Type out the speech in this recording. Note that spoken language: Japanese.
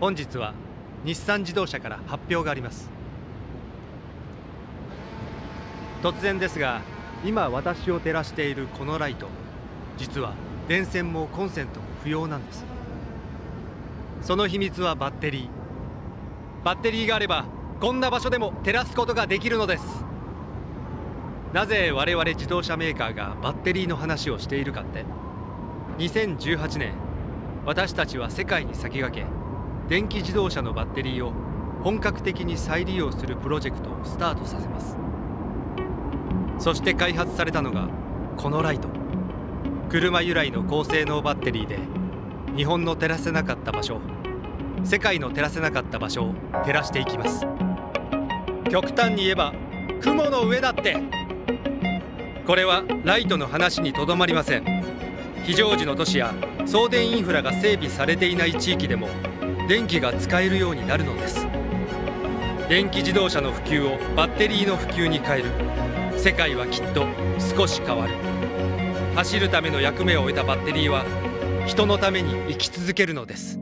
本日は日産自動車から発表があります。突然ですが今私を照らしているこのライト実は電線もコンセントも不要なんです。その秘密はバッテリー。バッテリーがあればこんな場所でも照らすことができるのです。なぜ我々自動車メーカーがバッテリーの話をしているかって。2018年私たちは世界に先駆け電気自動車のバッテリーを本格的に再利用するプロジェクトをスタートさせます。そして開発されたのがこのライト。車由来の高性能バッテリーで日本の照らせなかった場所世界の照らせなかった場所を照らしていきます。極端に言えば雲の上だって。これはライトの話にとどまりません。非常時の都市や送電インフラが整備されていない地域でも電気が使えるようになるのです。電気自動車の普及をバッテリーの普及に変える。世界はきっと少し変わる。走るための役目を終えたバッテリーは人のために生き続けるのです。